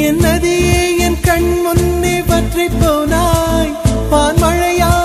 என் நதியே என் கண் முன்னே பற்றி போனாய். வான்மழையாக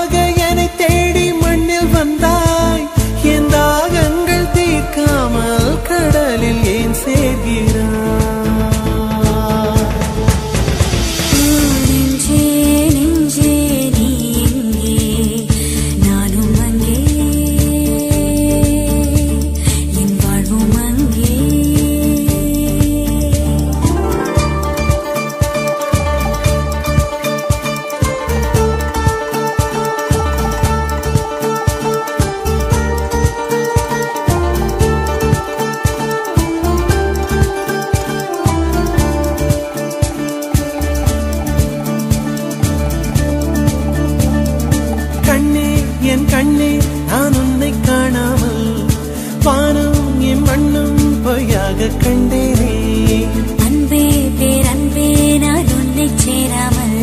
நான் உன்னை சேராமல்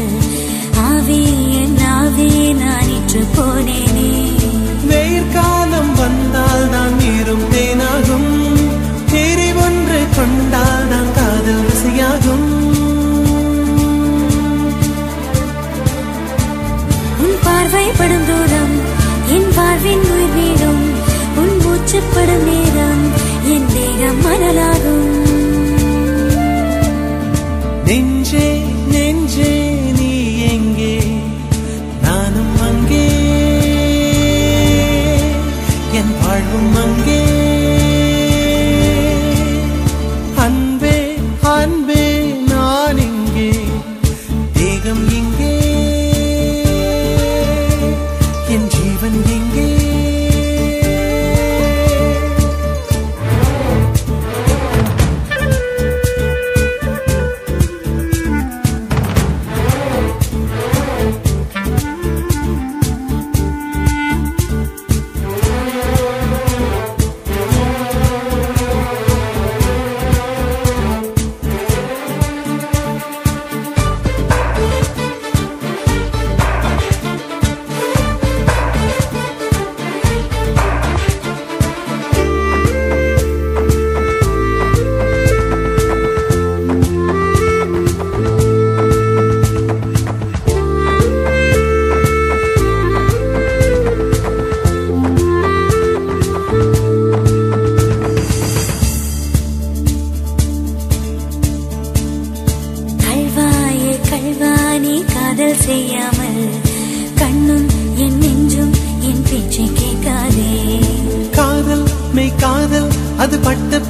ஆவே என் ஆவே நான் இற்று போனேனே வெயிற்காலம் வந்தால் தான் நீரும் தேனாகும். தேரி ஒன்று கொண்டால் தான் காதல் ருசியாகும். உன் பார்வை படும் தூரம் என் உயிர் வீடும் உன் மூச்சுப்படும் நேரம் என் தேகம் மணலாகும். காதல் செய்யாமல் கண்ணும் என் நெஞ்சும் என் பேச்சை கேட்காதே. காதல் மெய் காதல் அது பட்ட